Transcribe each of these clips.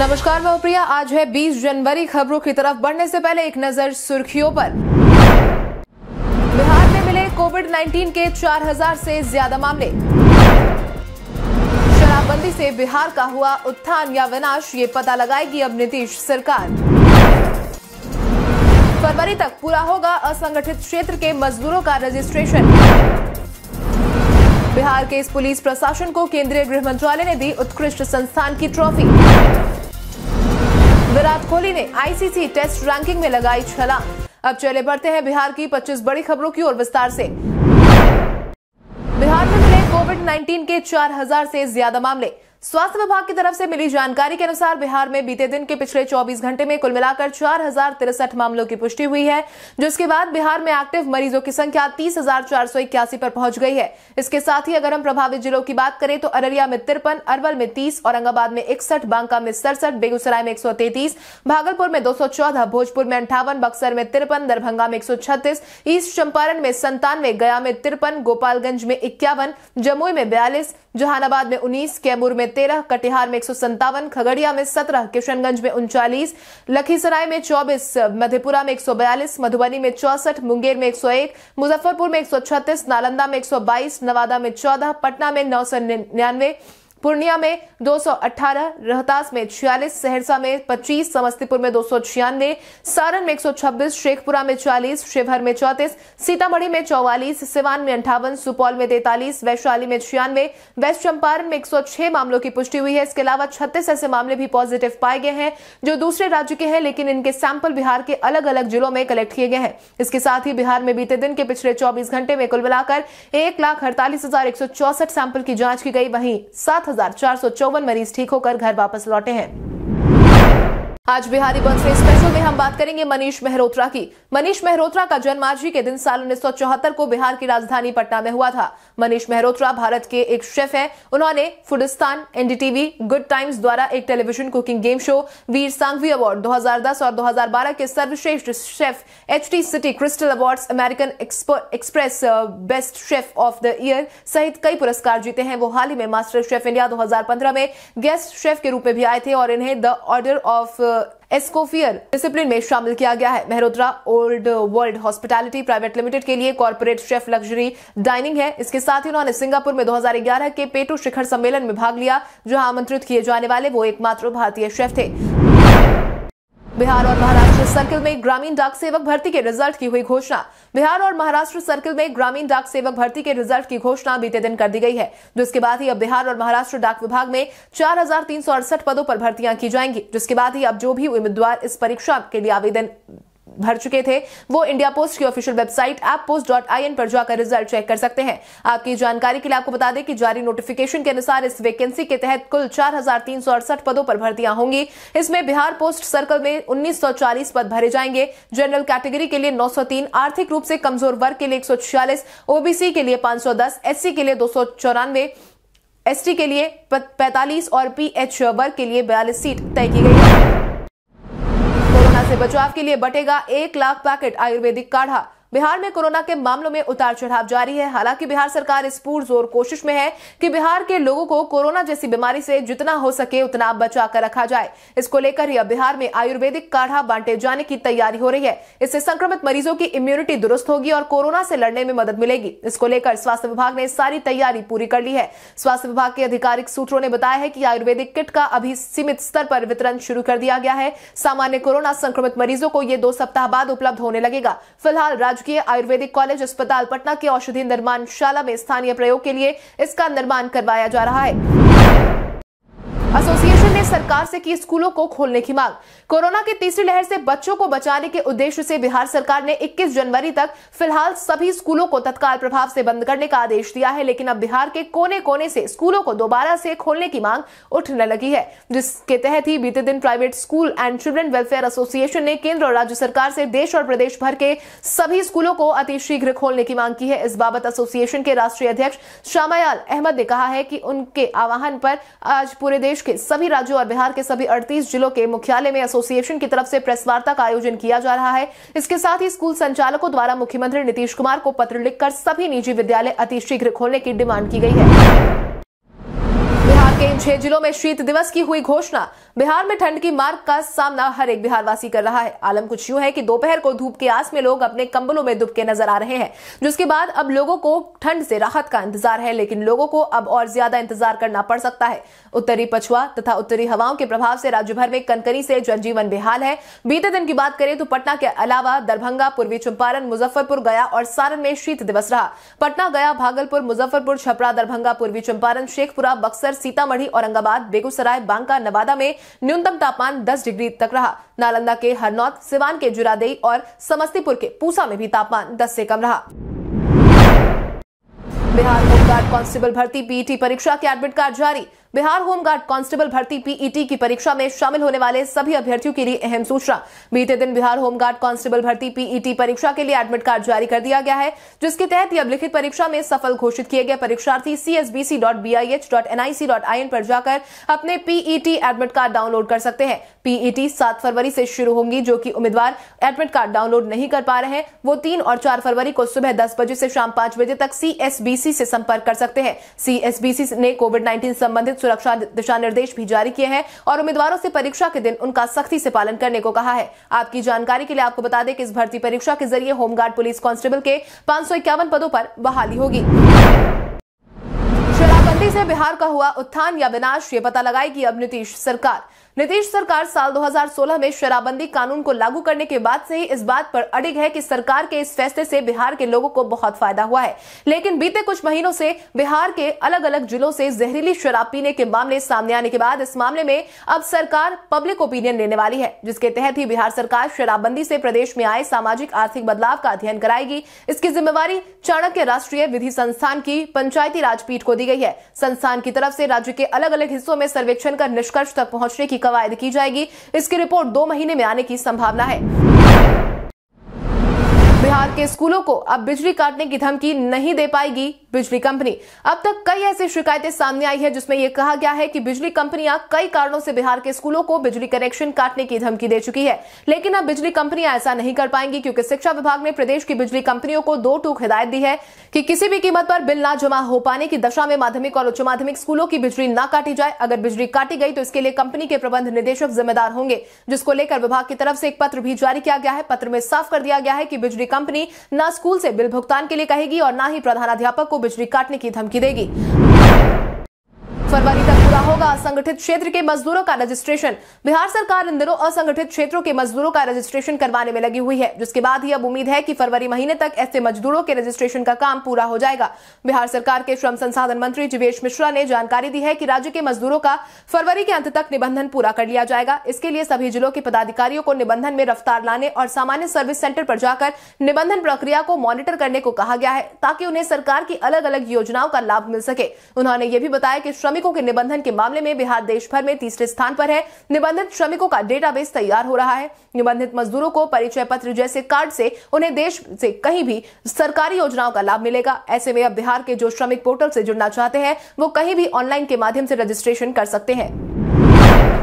नमस्कार, मैं प्रिया। आज है 20 जनवरी, खबरों की तरफ़ बढ़ने से पहले एक नज़र सुर्खियों पर। बिहार में मिले कोविड 19 के 4000 से ज़्यादा मामले। शराबबंदी से बिहार का हुआ उत्थान या विनाश, ये पता लगाएगी अब नीतीश सरकार। फरवरी तक पूरा होगा असंगठित क्षेत्र के मजदूरों का रजिस्ट्रेशन। बिहार के इस पुलिस प्रशासन को केंद्रीय गृह मंत्रालय ने दी उत्कृष्ट संस्थान की ट्रॉफी। विराट कोहली ने आईसीसी टेस्ट रैंकिंग में लगाई छलांग। अब चले बढ़ते हैं बिहार की 25 बड़ी खबरों की ओर विस्तार से। बिहार में मिले कोविड 19 के 4000 से ज़्यादा मामले। स्वास्थ्य विभाग की तरफ़ से मिली जानकारी के अनुसार बिहार में बीते दिन के पिछले 24 घंटे में कुल मिलाकर चार मामलों की पुष्टि हुई है, जिसके बाद बिहार में एक्टिव मरीजों की संख्या तीस पर पहुँच गई है। इसके साथ ही अगर हम प्रभावित जिलों की बात करें तो अररिया में तिरपन, अरवल में तीस, औरंगाबाद में इकसठ, बांका में सड़सठ, बेगूसराय में एक सौ तैंतीस, भागलपुर में दो सौ चौदह, भोजपुर में अंठावन, बक्सर में तिरपन, दरभंगा में एक सौ छत्तीस, ईस्ट चंपारण में संतानवे, गया में तिरपन, गोपालगंज में इक्यावन, जमुई में बयालीस, जहानाबाद में उन्नीस, कैमूर में तेरह, कटिहार में एक सौ सत्तावन, खगड़िया में सत्रह, किशनगंज में उनचालीस, लखीसराय में चौबीस, मधेपुरा में एक सौ बयालीस, मधुबनी में चौसठ, मुंगेर में एक सौ एक, मुजफ्फरपुर में एक सौ छत्तीस, नालंदा में एक सौ बाईस, नवादा में चौदह, पटना में नौ सौ निन्यानवे पूर्णिया में 218, रोहतास में छियालीस सहरसा में 25, समस्तीपुर में दो सौ छियानवे सारण में 126, शेखपुरा में 40, शिवहर में 34, सीतामढ़ी में 44, सिवान में अंठावन सुपौल में तैतालीस वैशाली में छियानवे वेस्ट चंपारण में 106 मामलों की पुष्टि हुई है। इसके अलावा छत्तीस ऐसे मामले भी पॉजिटिव पाए गए हैं जो दूसरे राज्य के हैं लेकिन इनके सैंपल बिहार के अलग अलग जिलों में कलेक्ट किए गए हैं। इसके साथ ही बिहार में बीते दिन के पिछले चौबीस घंटे में कुल मिलाकर एक सैंपल की जाँच की गई। वहीं सात सात मरीज़ ठीक होकर घर वापस लौटे हैं। आज बिहारी बर्थडे स्पेशल में हम बात करेंगे मनीष मेहरोत्रा की। मनीष मेहरोत्रा का जन्म आज ही के दिन साल उन्नीस सौ चौहत्तर को बिहार की राजधानी पटना में हुआ था। मनीष मेहरोत्रा भारत के एक शेफ हैं। उन्होंने फुडिस्तान एनडीटीवी गुड टाइम्स द्वारा एक television cooking game show Vir Sanghvi award 2010 और 2012 के सर्वश्रेष्ठ chef HT City Crystal award American Express best chef of the year सहित कई पुरस्कार जीते हैं। वो हाल ही में मास्टर शेफ इंडिया दो हज़ार पंद्रह में गेस्ट शेफ के रूप में भी आए थे और इन्हें the order of Escoffier discipline में शामिल किया गया है। Mehrotra old world hospitality private limited के लिए कॉरपोरेट शेफ लग्जरी डाइनिंग है। इसके साथ ही उन्होंने सिंगापुर में 2011 के पेटू शिखर सम्मेलन में भाग लिया, जहाँ आमंत्रित किए जाने वाले वो एकमात्र भारतीय शेफ थे। बिहार और महाराष्ट्र सर्किल में ग्रामीण डाक सेवक भर्ती के रिज़ल्ट की हुई घोषणा। बिहार और महाराष्ट्र सर्किल में ग्रामीण डाक सेवक भर्ती के रिज़ल्ट की घोषणा बीते दिन कर दी गई है जिसके बाद ही अब बिहार और महाराष्ट्र डाक विभाग में चार हज़ार तीन सौ अड़सठ पदों पर भर्तियाँ की जाएँगी, जिसके बाद ही अब जो भी उम्मीदवार इस परीक्षा के लिए आवेदन भर चुके थे। वो इंडिया पोस्ट की official website app post dot I N पर जाकर रिज़ल्ट चेक कर सकते हैं। आपकी जानकारी के लिए आपको बता दें कि जारी नोटिफिकेशन के अनुसार इस वैकेंसी के तहत कुल चार हज़ार तीन सौ अड़सठ पदों पर भर्तियाँ होंगी। इसमें बिहार पोस्ट सर्कल में 1940 पद भरे जाएँगे। जनरल कैटेगरी के लिए 903 आर्थिक रूप से कमज़ोर वर्ग के लिए एक सौ छियालीस ओबीसी के लिए 510 एससी के लिए दो एसटी के लिए 45 और पीएच वर्ग के लिए बयालीस सीट तय की गई है। से बचाव के लिए बटेगा एक लाख पैकेट आयुर्वेदिक काढ़ा। बिहार में कोरोना के मामलों में उतार चढ़ाव जारी है। हालाँकि बिहार सरकार इस पूर्ण ज़ोर कोशिश में है कि बिहार के लोगों को कोरोना जैसी बीमारी से जितना हो सके उतना बचा कर रखा जाए। इसको लेकर ही बिहार में आयुर्वेदिक काढ़ा बांटे जाने की तैयारी हो रही है। इससे संक्रमित मरीजों की इम्यूनिटी दुरुस्त होगी और कोरोना से लड़ने में मदद मिलेगी। इसको लेकर स्वास्थ्य विभाग ने सारी तैयारी पूरी कर ली है। स्वास्थ्य विभाग के आधिकारिक सूत्रों ने बताया है कि आयुर्वेदिक किट का अभी सीमित स्तर पर वितरण शुरू कर दिया गया है। सामान्य कोरोना संक्रमित मरीजों को ये दो सप्ताह बाद उपलब्ध होने लगेगा। फ़िलहाल राजकीय आयुर्वेदिक कॉलेज अस्पताल पटना के औषधि निर्माण शाला में स्थानीय प्रयोग के लिए इसका निर्माण करवाया जा रहा है। एसोसिएशन ने सरकार से की स्कूलों को खोलने की मांग। कोरोना की तीसरी लहर से बच्चों को बचाने के उद्देश्य से बिहार सरकार ने 21 जनवरी तक फ़िलहाल सभी स्कूलों को तत्काल प्रभाव से बंद करने का आदेश दिया है, लेकिन अब बिहार के कोने कोने से स्कूलों को दोबारा से खोलने की मांग उठने लगी है, जिसके तहत ही बीते दिन private school and children welfare association ने केंद्र और राज्य सरकार से देश और प्रदेश भर के सभी स्कूलों को अतिशीघ्र खोलने की मांग की है। इस बाबत एसोसिएशन के राष्ट्रीय अध्यक्ष शामायाल अहमद ने कहा है कि उनके आह्वान पर आज पूरे देश के सभी राज्यों और बिहार के सभी 38 जिलों के मुख्यालय में एसोसिएशन की तरफ़ से प्रेस वार्ता का आयोजन किया जा रहा है। इसके साथ ही स्कूल संचालकों द्वारा मुख्यमंत्री नीतीश कुमार को पत्र लिखकर सभी निजी विद्यालय अतिशीघ्र खोलने की डिमांड की गई है। के इन छह जिलों में शीत दिवस की हुई घोषणा। बिहार में ठंड की मार का सामना हर एक बिहारवासी कर रहा है। आलम कुछ यूँ है कि दोपहर को धूप के आस में लोग अपने कंबलों में दुबके नज़र आ रहे हैं, जिसके बाद अब लोगों को ठंड से राहत का इंतज़ार है, लेकिन लोगों को अब और ज़्यादा इंतज़ार करना पड़ सकता है। उत्तरी पछुआ तथा उत्तरी हवाओं के प्रभाव से राज्य भर में कनकनी से जनजीवन बेहाल है। बीते दिन की बात करें तो पटना के अलावा दरभंगा, पूर्वी चंपारण, मुजफ्फरपुर, गया और सारण में शीत दिवस रहा। पटना, गया, भागलपुर, मुजफ्फरपुर, छपरा, दरभंगा, पूर्वी चंपारण, शेखपुरा, बक्सर, सीतामढ़ी, औरंगाबाद, बेगूसराय, बांका, नवादा में न्यूनतम तापमान 10 डिग्री तक रहा। नालंदा के हरनौत, सिवान के जुरादेई और समस्तीपुर के पूसा में भी तापमान 10 से कम रहा। बिहार होमगार्ड कांस्टेबल भर्ती पीईटी परीक्षा के एडमिट कार्ड जारी। बिहार होमगार्ड कांस्टेबल भर्ती पीईटी की परीक्षा में शामिल होने वाले सभी अभ्यर्थियों के लिए अहम सूचना। बीते दिन बिहार होमगार्ड कांस्टेबल भर्ती पीईटी परीक्षा के लिए एडमिट कार्ड जारी कर दिया गया है, जिसके तहत अब लिखित परीक्षा में सफल घोषित किए गए परीक्षार्थी csbc.bih.nic.in पर जाकर अपने पीईटी एडमिट कार्ड डाउनलोड कर सकते हैं। पीईटी सात फरवरी से शुरू होंगी, जो की उम्मीदवार एडमिट कार्ड डाउनलोड नहीं कर पा रहे हैं। वो तीन और चार फरवरी को सुबह दस बजे से शाम पाँच बजे तक सीएसबीसी से संपर्क कर सकते हैं। सीएसबीसी ने कोविड नाइन्टीन संबंधित सुरक्षा दिशा निर्देश भी जारी किए हैं और उम्मीदवारों से परीक्षा के दिन उनका सख्ती से पालन करने को कहा है। आपकी जानकारी के लिए आपको बता दें कि इस भर्ती परीक्षा के ज़रिए होमगार्ड पुलिस कांस्टेबल के पाँच पदों पर बहाली होगी। शराबबंदी से बिहार का हुआ उत्थान या विनाश, ये पता लगाएगी अब नीतीश सरकार। नीतीश सरकार साल 2016 में शराबबंदी कानून को लागू करने के बाद से ही इस बात पर अड़िग है कि सरकार के इस फैसले से बिहार के लोगों को बहुत फ़ायदा हुआ है। लेकिन बीते कुछ महीनों से बिहार के अलग अलग जिलों से जहरीली शराब पीने के मामले सामने आने के बाद इस मामले में अब सरकार पब्लिक ओपिनियन लेने वाली है, जिसके तहत ही बिहार सरकार शराबबंदी से प्रदेश में आए सामाजिक, आर्थिक बदलाव का अध्ययन कराएगी। इसकी जिम्मेवारी चाणक्य राष्ट्रीय विधि संस्थान की पंचायती राज पीठ को दी गई है। संस्थान की तरफ़ से राज्य के अलग अलग हिस्सों में सर्वेक्षण कर निष्कर्ष तक पहुँचने की कवायद की जाएगी। इसकी रिपोर्ट दो महीने में आने की संभावना है। बिहार के स्कूलों को अब बिजली काटने की धमकी नहीं दे पाएगी बिजली कंपनी। अब तक कई ऐसी शिकायतें सामने आई है जिसमें यह कहा गया है कि बिजली कंपनियाँ कई कारणों से बिहार के स्कूलों को बिजली कनेक्शन काटने की धमकी दे चुकी है। लेकिन अब बिजली कंपनियाँ ऐसा नहीं कर पाएँगी क्योंकि शिक्षा विभाग ने प्रदेश की बिजली कंपनियों को दो टूक हिदायत दी है कि किसी भी कीमत पर बिल ना जमा हो पाने की दशा में माध्यमिक और उच्च माध्यमिक स्कूलों की बिजली न काटी जाए। अगर बिजली काटी गई तो इसके लिए कंपनी के प्रबंध निदेशक जिम्मेदार होंगे, जिसको लेकर विभाग की तरफ़ से एक पत्र भी जारी किया गया है। पत्र में साफ़ कर दिया गया है कि बिजली कंपनी न स्कूल से बिल भुगतान के लिए कहेगी और न ही प्रधानाध्यापक को बिजली काटने की धमकी देगी। फरवरी तक पूरा होगा असंगठित क्षेत्र के मजदूरों का रजिस्ट्रेशन। बिहार सरकार इन दिनों असंगठित क्षेत्रों के मजदूरों का रजिस्ट्रेशन करवाने में लगी हुई है। जिसके बाद ही अब उम्मीद है कि फरवरी महीने तक ऐसे मजदूरों के रजिस्ट्रेशन का काम पूरा हो जाएगा। बिहार सरकार के श्रम संसाधन मंत्री जीवेश मिश्रा ने जानकारी दी है कि राज्य के मजदूरों का फरवरी के अंत तक निबंधन पूरा कर लिया जाएगा। इसके लिए सभी जिलों के पदाधिकारियों को निबंधन में रफ्तार लाने और सामान्य सर्विस सेंटर पर जाकर निबंधन प्रक्रिया को मॉनिटर करने को कहा गया है, ताकि उन्हें सरकार की अलग अलग योजनाओं का लाभ मिल सके। उन्होंने ये भी बताया कि श्रमिकों के निबंधन के मामले में बिहार देश भर में तीसरे स्थान पर है। निबंधित श्रमिकों का डेटाबेस तैयार हो रहा है। निबंधित मजदूरों को परिचय पत्र जैसे कार्ड से उन्हें देश से कहीं भी सरकारी योजनाओं का लाभ मिलेगा। ऐसे में अब बिहार के जो श्रमिक पोर्टल से जुड़ना चाहते हैं, वो कहीं भी ऑनलाइन के माध्यम से रजिस्ट्रेशन कर सकते हैं।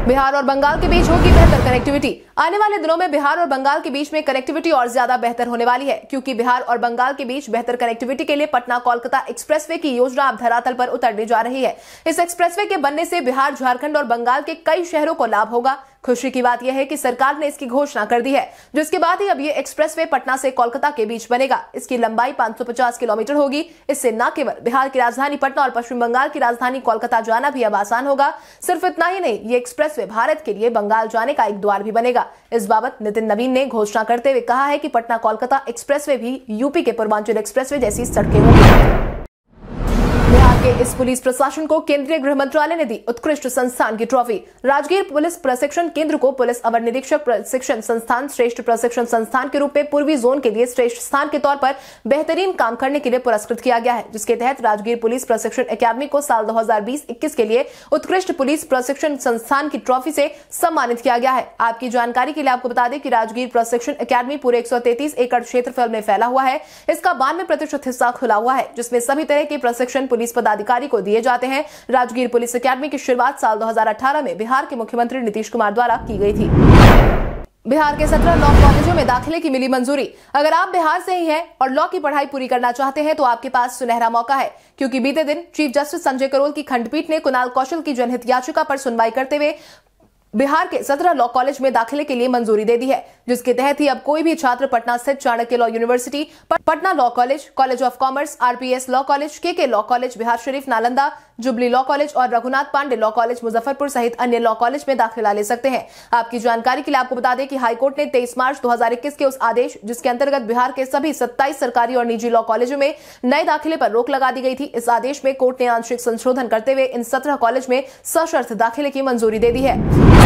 बिहार और बंगाल के बीच होगी बेहतर कनेक्टिविटी आने वाले दिनों में बिहार और बंगाल के बीच में कनेक्टिविटी और ज़्यादा बेहतर होने वाली है, क्योंकि बिहार और बंगाल के बीच बेहतर कनेक्टिविटी के लिए पटना कोलकाता एक्सप्रेसवे की योजना अब धरातल पर उतरने जा रही है। इस एक्सप्रेसवे के बनने से बिहार, झारखंड और बंगाल के कई शहरों को लाभ होगा। खुशी की बात यह है कि सरकार ने इसकी घोषणा कर दी है जिसके बाद ही अब ये एक्सप्रेसवे पटना से कोलकाता के बीच बनेगा। इसकी लंबाई 550 किलोमीटर होगी। इससे न केवल बिहार की राजधानी पटना और पश्चिम बंगाल की राजधानी कोलकाता जाना भी अब आसान होगा, सिर्फ़ इतना ही नहीं, ये एक्सप्रेसवे भारत के लिए बंगाल जाने का एक द्वार भी बनेगा। इस बाबत नितिन नवीन ने घोषणा करते हुए कहा है कि पटना कोलकाता एक्सप्रेसवे भी यूपी के पूर्वांचल एक्सप्रेसवे जैसी सड़कें होंगी। के इस पुलिस प्रशासन को केंद्रीय गृह मंत्रालय ने दी उत्कृष्ट संस्थान की ट्रॉफी। राजगीर पुलिस प्रशिक्षण केंद्र को पुलिस अवर निरीक्षक प्रशिक्षण संस्थान, श्रेष्ठ प्रशिक्षण संस्थान के रूप में पूर्वी जोन के लिए श्रेष्ठ स्थान के तौर पर बेहतरीन काम करने के लिए पुरस्कृत किया गया है, जिसके तहत राजगीर पुलिस प्रशिक्षण अकादमी को साल 2020-21 के लिए उत्कृष्ट पुलिस प्रशिक्षण संस्थान की ट्रॉफी से सम्मानित किया गया है। आपकी जानकारी के लिए आपको बता दें कि राजगीर प्रशिक्षण अकादमी पूरे एक एकड़ क्षेत्रफल में फैला हुआ है। इसका बानवे प्रतिशत हिस्सा खुला हुआ है, जिसमें सभी तरह के प्रशिक्षण पुलिस पदाधिकारी को दिए जाते हैं। राजगीर पुलिस अकेडमी की शुरुआत साल 2018 में बिहार के मुख्यमंत्री नीतीश कुमार द्वारा की गई थी। बिहार के सत्रह लॉ कॉलेजों में दाखिले की मिली मंजूरी। अगर आप बिहार से ही हैं और लॉ की पढ़ाई पूरी करना चाहते हैं तो आपके पास सुनहरा मौका है, क्योंकि बीते दिन चीफ जस्टिस संजय करोल की खंडपीठ ने कुणाल कौशल की जनहित याचिका पर सुनवाई करते हुए बिहार के सत्रह लॉ कॉलेज में दाखिले के लिए मंजूरी दे दी है, जिसके तहत ही अब कोई भी छात्र पटना स्थित Chanakya law university Patna law college college of commerce RPS law college, K K law college, Bihar Sharif, Nalanda, Jubilee law college और रघुनाथ पांडे लॉ कॉलेज, मुजफ्फरपुर सहित अन्य लॉ कॉलेज में दाखिला ले सकते हैं। आपकी जानकारी के लिए आपको बता दें कि हाईकोर्ट ने 23 मार्च 2021 के उस आदेश, जिसके अंतर्गत बिहार के सभी 27 सरकारी और निजी लॉ कॉलेजों में नए दाखिले पर रोक लगा दी गई थी। इस आदेश में कोर्ट ने आंशिक संशोधन करते हुए इन सत्रह कॉलेज में सशर्त दाखिले की मंजूरी दे दी है।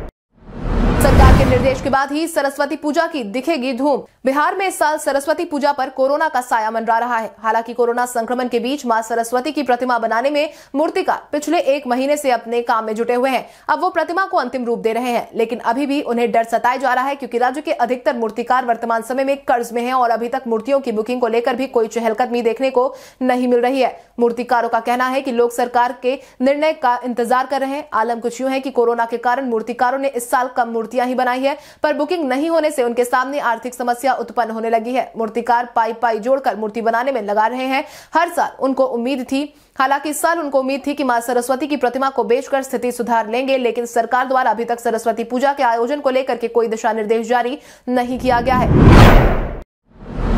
निर्देश के बाद ही सरस्वती पूजा की दिखेगी धूम। बिहार में इस साल सरस्वती पूजा पर कोरोना का साया मंडरा रहा है। हालाँकि कोरोना संक्रमण के बीच माँ सरस्वती की प्रतिमा बनाने में मूर्तिकार पिछले एक महीने से अपने काम में जुटे हुए हैं। अब वो प्रतिमा को अंतिम रूप दे रहे हैं, लेकिन अभी भी उन्हें डर सताया जा रहा है क्योंकि राज्य के अधिकतर मूर्तिकार वर्तमान समय में कर्ज में है और अभी तक मूर्तियों की बुकिंग को लेकर भी कोई चहलकदमी देखने को नहीं मिल रही है। मूर्तिकारों का कहना है की लोग सरकार के निर्णय का इंतज़ार कर रहे हैं। आलम कुछ यूँ है की कोरोना के कारण मूर्तिकारों ने इस साल कम मूर्तियाँ ही बनाई है, पर बुकिंग नहीं होने से उनके सामने आर्थिक समस्या उत्पन्न होने लगी है। मूर्तिकार पाई पाई जोड़कर मूर्ति बनाने में लगा रहे हैं। हर साल उनको उम्मीद थी। हालाँकि इस साल उनको उम्मीद थी कि माँ सरस्वती की प्रतिमा को बेचकर स्थिति सुधार लेंगे, लेकिन सरकार द्वारा अभी तक सरस्वती पूजा के आयोजन को लेकर के कोई दिशा निर्देश जारी नहीं किया गया है।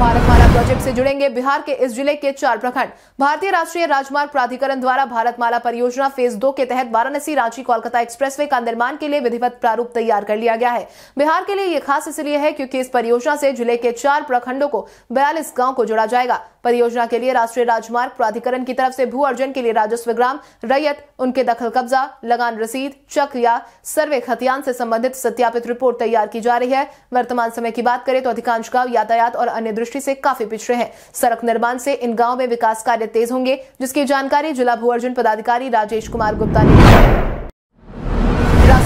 भारतमाला प्रोजेक्ट से जुड़ेंगे बिहार के इस ज़िले के चार प्रखंड। भारतीय राष्ट्रीय राजमार्ग प्राधिकरण द्वारा भारतमाला परियोजना फ़ेज़ दो के तहत वाराणसी, रांची, कोलकाता एक्सप्रेसवे का निर्माण के लिए विधिवत प्रारूप तैयार कर लिया गया है। बिहार के लिए ये खास इसलिए है क्योंकि इस परियोजना से ज़िले के चार प्रखंडों को बयालीस गाँव को जोड़ा जाएगा। परियोजना के लिए राष्ट्रीय राजमार्ग प्राधिकरण की तरफ़ से भू अर्जन के लिए राजस्व ग्राम, रैयत, उनके दखल कब्जा, लगान रसीद, चक या सर्वे खतियान से संबंधित सत्यापित रिपोर्ट तैयार की जा रही है। वर्तमान समय की बात करें तो अधिकांश गाँव यातायात और अन्य दृष्टि से काफ़ी पिछड़े हैं। सड़क निर्माण से इन गाँव में विकास कार्य तेज होंगे, जिसकी जानकारी जिला भू अर्जुन पदाधिकारी राजेश कुमार गुप्ता ने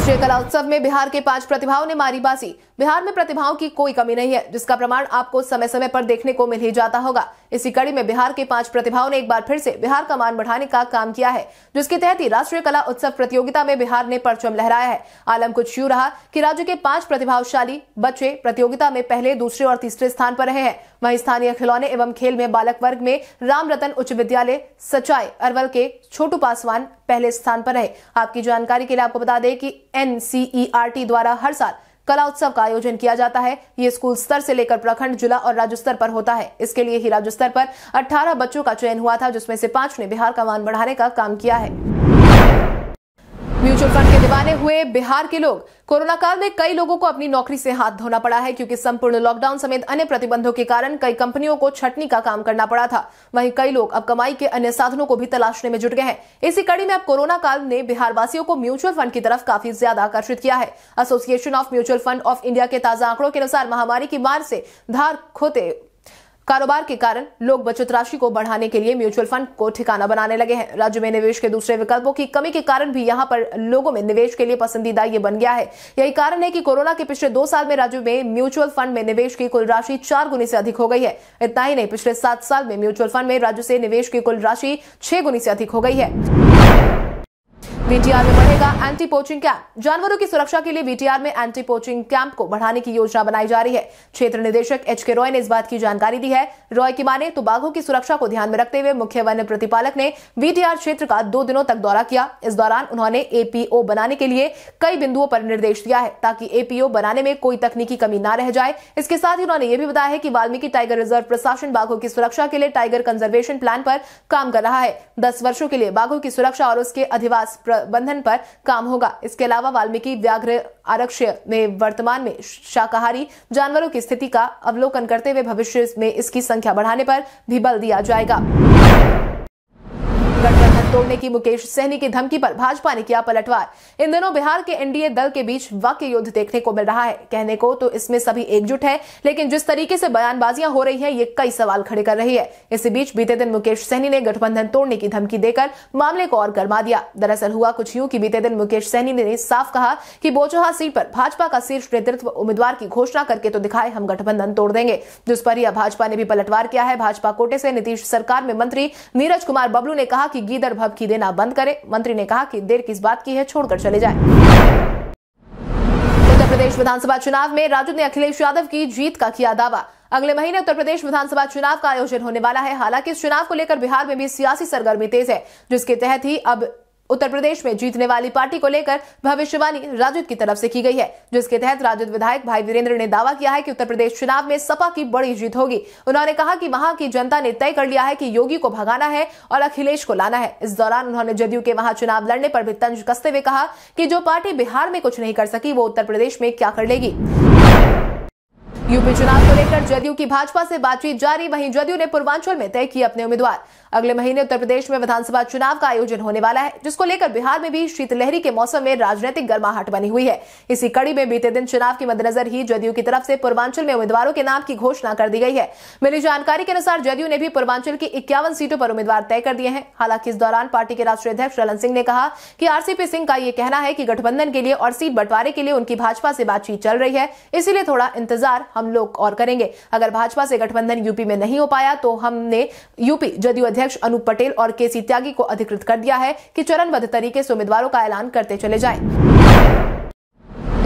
राष्ट्रीय कला उत्सव में बिहार के पाँच प्रतिभाओं ने मारी बाजी। बिहार में प्रतिभाओं की कोई कमी नहीं है, जिसका प्रमाण आपको समय समय पर देखने को मिल ही जाता होगा। इसी कड़ी में बिहार के पाँच प्रतिभाओं ने एक बार फिर से बिहार का मान बढ़ाने का काम किया है, जिसके तहत ही राष्ट्रीय कला उत्सव प्रतियोगिता में बिहार ने परचम लहराया है। आलम कुछ यूँ रहा की राज्य के पाँच प्रतिभाशाली बच्चे प्रतियोगिता में पहले, दूसरे और तीसरे स्थान पर रहे हैं। वहीं स्थानीय खिलौने एवं खेल में बालक वर्ग में राम रतन उच्च विद्यालय सचाई अरवल के छोटू पासवान पहले स्थान पर रहे। आपकी जानकारी के लिए आपको बता दें कि एनसीईआरटी द्वारा हर साल कला उत्सव का आयोजन किया जाता है। ये स्कूल स्तर से लेकर प्रखंड, जिला और राज्य स्तर पर होता है। इसके लिए ही राज्य स्तर पर 18 बच्चों का चयन हुआ था, जिसमें से पाँच ने बिहार का मान बढ़ाने का काम किया है। म्यूचुअल फंड के दीवाने हुए बिहार के लोग। कोरोना काल में कई लोगों को अपनी नौकरी से हाथ धोना पड़ा है, क्योंकि संपूर्ण लॉकडाउन समेत अन्य प्रतिबंधों के कारण कई कंपनियों को छटनी का काम करना पड़ा था। वहीं कई लोग अब कमाई के अन्य साधनों को भी तलाशने में जुट गए हैं। इसी कड़ी में अब कोरोना काल ने बिहार वासियों को म्यूचुअल फंड की तरफ़ काफ़ी ज़्यादा आकर्षित किया है। Association of mutual fund of India के ताज़ा आंकड़ों के अनुसार महामारी की मार से धार खोते कारोबार के कारण लोग बचत राशि को बढ़ाने के लिए म्यूचुअल फंड को ठिकाना बनाने लगे हैं। राज्य में निवेश के दूसरे विकल्पों की कमी के कारण भी यहाँ पर लोगों में निवेश के लिए पसंदीदा ये बन गया है। यही कारण है कि कोरोना के पिछले दो साल में राज्य में म्यूचुअल फंड में निवेश की कुल राशि चार गुनी से अधिक हो गई है। इतना ही नहीं, पिछले सात साल में म्यूचुअल फंड में राज्य से निवेश की कुल राशि छह गुनी से अधिक हो गई है। वीटीआर में बढ़ेगा एंटी पोचिंग कैंप जानवरों की सुरक्षा के लिए वीटीआर में एंटी पोचिंग कैंप को बढ़ाने की योजना बनाई जा रही है। क्षेत्र निदेशक एच के रॉय ने इस बात की जानकारी दी है। रॉय की माने तो बाघों की सुरक्षा को ध्यान में रखते हुए मुख्य वन प्रतिपालक ने वीटीआर क्षेत्र का दो दिनों तक दौरा किया। इस दौरान उन्होंने एपीओ बनाने के लिए कई बिंदुओं पर निर्देश दिया है ताकि एपीओ बनाने में कोई तकनीकी कमी न रह जाए। इसके साथ ही उन्होंने ये भी बताया कि वाल्मीकि टाइगर रिज़र्व प्रशासन बाघों की सुरक्षा के लिए टाइगर कंजर्वेशन प्लान पर काम कर रहा है। दस वर्षो के लिए बाघों की सुरक्षा और उसके अधिवास प्रबंधन पर काम होगा। इसके अलावा वाल्मीकि व्याघ्र आरक्ष्य में वर्तमान में शाकाहारी जानवरों की स्थिति का अवलोकन करते हुए भविष्य में इसकी संख्या बढ़ाने पर भी बल दिया जाएगा। गठबंधन तोड़ने की मुकेश सहनी की धमकी पर भाजपा ने किया पलटवार। इन दिनों बिहार के एनडीए दल के बीच वाक्य युद्ध देखने को मिल रहा है। कहने को तो इसमें सभी एकजुट है, लेकिन जिस तरीके से बयानबाजियाँ हो रही है, ये कई सवाल खड़े कर रही है। इसी बीच बीते दिन मुकेश सहनी ने गठबंधन तोड़ने की धमकी देकर मामले को और गर्मा दिया। दरअसल हुआ कुछ यूँ की बीते दिन मुकेश सहनी ने साफ़ कहा कि बोचोहा सीट पर भाजपा का शीर्ष नेतृत्व उम्मीदवार की घोषणा करके तो दिखाए हम गठबंधन तोड़ देंगे। जिस पर यह भाजपा ने भी पलटवार किया है। भाजपा कोटे से नीतीश सरकार में मंत्री नीरज कुमार बबलू ने कहा कि गीदर भभकी देना बंद करे। मंत्री ने कहा कि देर किस बात की है, छोड़कर चले जाए। उत्तर प्रदेश विधानसभा चुनाव में राजद ने अखिलेश यादव की जीत का किया दावा। अगले महीने उत्तर प्रदेश विधानसभा चुनाव का आयोजन होने वाला है। हालाँकि इस चुनाव को लेकर बिहार में भी सियासी सरगर्मी तेज है, जिसके तहत ही अब उत्तर प्रदेश में जीतने वाली पार्टी को लेकर भविष्यवाणी राजद की तरफ़ से की गई है, जिसके तहत राजद विधायक भाई वीरेंद्र ने दावा किया है कि उत्तर प्रदेश चुनाव में सपा की बड़ी जीत होगी। उन्होंने कहा कि वहाँ की जनता ने तय कर लिया है कि योगी को भगाना है और अखिलेश को लाना है। इस दौरान उन्होंने जदयू के वहाँ चुनाव लड़ने पर भी तंज कसते हुए कहा कि जो पार्टी बिहार में कुछ नहीं कर सकी, वो उत्तर प्रदेश में क्या कर लेगी। यूपी चुनाव को लेकर जदयू की भाजपा से बातचीत जारी, वहीं जदयू ने पूर्वांचल में तय किए अपने उम्मीदवार। अगले महीने उत्तर प्रदेश में विधानसभा चुनाव का आयोजन होने वाला है, जिसको लेकर बिहार में भी शीतलहरी के मौसम में राजनीतिक गर्माहट बनी हुई है। इसी कड़ी में बीते दिन चुनाव के मद्देनजर ही जदयू की तरफ़ से पूर्वांचल में उम्मीदवारों के नाम की घोषणा कर दी गई है। मिली जानकारी के अनुसार जदयू ने भी पूर्वांचल की इक्यावन सीटों पर उम्मीदवार तय कर दिए हैं। हालाँकि इस दौरान पार्टी के राष्ट्रीय अध्यक्ष ललन सिंह ने कहा कि आरसीपी सिंह का यह कहना है कि गठबंधन के लिए और सीट बंटवारे के लिए उनकी भाजपा से बातचीत चल रही है, इसीलिए थोड़ा इंतज़ार हम लोग और करेंगे। अगर भाजपा से गठबंधन यूपी में नहीं हो पाया तो हमने यूपी जदयू अध्यक्ष अनूप पटेल और के सी त्यागी को अधिकृत कर दिया है कि चरणबद्ध तरीके से उम्मीदवारों का ऐलान करते चले जाए।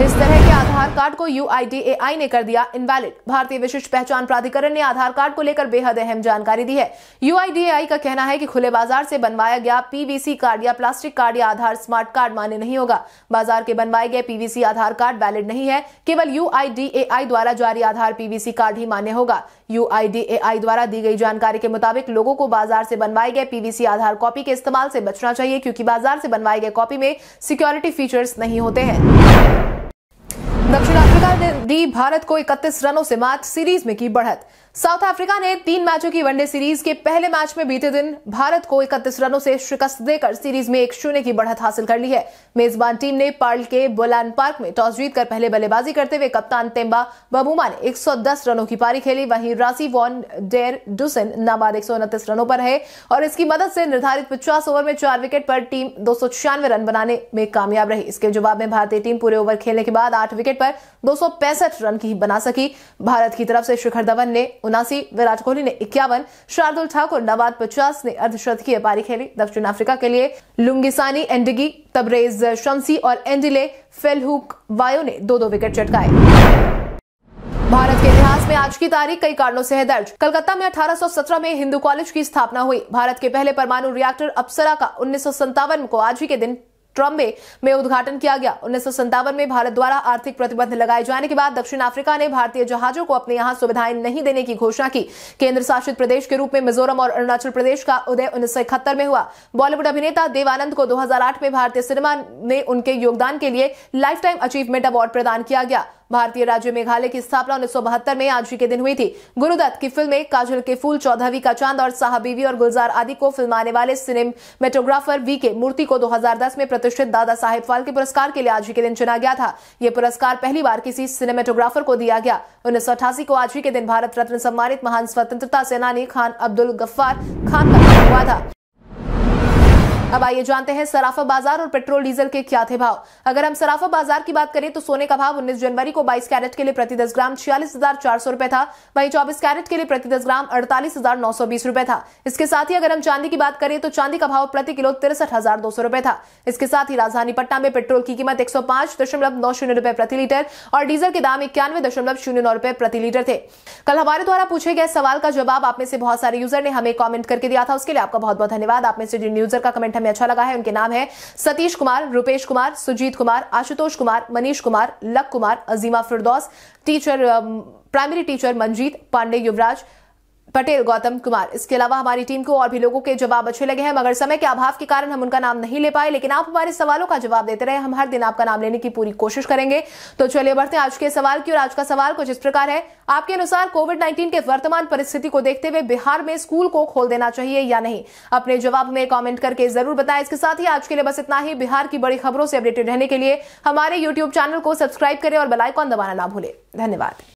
इस तरह के आधार कार्ड को यूआईडीएआई ने कर दिया इनवैलिड भारतीय विशिष्ट पहचान प्राधिकरण ने आधार कार्ड को लेकर बेहद अहम जानकारी दी है। यूआईडीएआई का कहना है कि खुले बाज़ार से बनवाया गया पीवीसी कार्ड या प्लास्टिक कार्ड या आधार स्मार्ट कार्ड मान्य नहीं होगा। बाज़ार के बनवाए गए पीवीसी आधार कार्ड वैलिड नहीं है। केवल यूआईडीएआई द्वारा जारी आधार पीवीसी कार्ड ही मान्य होगा। यूआईडीएआई द्वारा दी गई जानकारी के मुताबिक लोगों को बाज़ार से बनवाए गए पीवीसी आधार कॉपी के इस्तेमाल से बचना चाहिए, क्योंकि बाज़ार से बनवाए गए कॉपी में सिक्योरिटी फीचर्स नहीं होते हैं। दक्षिण अफ्रीका ने दी भारत को 31 रनों से मात सीरीज़ में की बढ़त। साउथ अफ्रीका ने तीन मैचों की वनडे सीरीज़ के पहले मैच में बीते दिन भारत को 31 रनों से शिकस्त देकर सीरीज़ में एक शून्य की बढ़त हासिल कर ली है। मेजबान टीम ने पर्ल के बोलान पार्क में टॉस जीतकर पहले बल्लेबाजी करते हुए कप्तान तेम्बा बबूमा ने 110 रनों की पारी खेली। वहीं रासी वॉन डेर डुसन नाबाद एक सौ उनतीस रनों पर है और इसकी मदद से निर्धारित पचास ओवर में चार विकेट पर टीम दो सौ छियानवे रन बनाने में कामयाब रही। इसके जवाब में भारतीय टीम पूरे ओवर खेलने के बाद आठ विकेट पर दो सौ पैंसठ रन की बना सकी। भारत की तरफ़ से शिखर धवन ने उनासी विराट कोहली ने इक्यावन, शार्दुल ठाकुर नवाद पचास ने अर्धशतकीय पारी खेली। दक्षिण अफ्रीका के लिए लुंगिसानी, एंडिगी, तबरेज, शमसी और एंडिले, फेलहुक, वायो ने दो दो विकेट चटकाए। भारत के इतिहास में आज की तारीख कई कारणों से है दर्ज। कलकत्ता में 1817 में हिंदू कॉलेज की स्थापना हुई। भारत के पहले परमाणु रिएक्टर अप्सरा का उन्नीस को आज ही के दिन ट्रम्बे में उद्घाटन किया गया। उन्नीस में भारत द्वारा आर्थिक प्रतिबंध लगाए जाने के बाद दक्षिण अफ्रीका ने भारतीय जहाजों को अपने यहाँ सुविधाएँ नहीं देने की घोषणा की। केंद्र शासित प्रदेश के रूप में मिजोरम और अरुणाचल प्रदेश का उदय उन्नीस सौ इकहत्तर में हुआ। बॉलीवुड अभिनेता देवानंद को 2008 में भारतीय सिनेमा में उनके योगदान के लिए लाइफ टाइम अचीवमेंट अवार्ड प्रदान किया गया। भारतीय राज्य मेघालय की स्थापना उन्नीस सौ बहत्तर में आज ही के दिन हुई थी। गुरुदत्त की फ़िल्में काजल के फूल चौदहवीं का चाँद और साहबीवी और गुलजार आदि को फिल्माने वाले सिनेमेटोग्राफर वी के मूर्ति को 2010 में प्रतिष्ठित दादा साहेब फाल्के पुरस्कार के लिए आज ही के दिन चुना गया था। यह पुरस्कार पहली बार किसी सिनेमेटोग्राफर को दिया गया। उन्नीस सौ अठासी को आज ही के दिन भारत रत्न सम्मानित महान स्वतंत्रता सेनानी खान अब्दुल गफ्फार खान का हुआ था। अब आइए जानते हैं सराफा बाज़ार और पेट्रोल डीजल के क्या थे भाव। अगर हम सराफा बाज़ार की बात करें तो सोने का भाव 19 जनवरी को 22 कैरेट के लिए प्रति दस ग्राम छियालीस हज़ार चार सौ रुपए था। वहीं 24 कैरेट के लिए प्रति दस ग्राम अड़तालीस हज़ार नौ सौ बीस रुपए था। इसके साथ ही अगर हम चांदी की बात करें तो चांदी का भाव प्रति किलो तिरसठ हज़ार दो सौ रुपए था। इसके साथ ही राजधानी पटना में पेट्रोल की कीमत एक सौ पाँच दशमलव नौ शून्य रुपए प्रति लीटर और डीजल के दाम इक्यानवे दशमलव शून्य नौ रुपए प्रति लीटर थे। कल हमारे द्वारा पूछे गए सवाल का जवाब आप में से बहुत सारे यूज़र ने हमें कॉमेंट करके दिया था। उसके लिए आपका बहुत बहुत धन्यवाद। आप में से जिन यूज़र का कमेंट हमें अच्छा लगा है। उनके नाम है Satish Kumar, Rupesh Kumar, Sujit Kumar, Ashutosh Kumar, Manish Kumar, luck Kumar, Azima Firdaus, teacher primary teacher Manjeet Pandey Yuvraj Patel, Gautam Kumar. इसके अलावा हमारी टीम को और भी लोगों के जवाब अच्छे लगे हैं, मगर समय के अभाव के कारण हम उनका नाम नहीं ले पाए, लेकिन आप हमारे सवालों का जवाब देते रहे। हम हर दिन आपका नाम लेने की पूरी कोशिश करेंगे। तो चलिए बढ़ते हैं आज के सवाल की और आज का सवाल कुछ इस प्रकार है। आपके अनुसार कोविड नाइन्टीन के वर्तमान परिस्थिति को देखते हुए बिहार में स्कूल को खोल देना चाहिए या नहीं? अपने जवाब में कॉमेंट करके ज़रूर बताएँ। इसके साथ ही आज के लिए बस इतना ही। बिहार की बड़ी खबरों से अपडेटेड रहने के लिए हमारे यूट्यूब चैनल को सब्सक्राइब करें और बेलाइकॉन दबाना ना भूलें। धन्यवाद।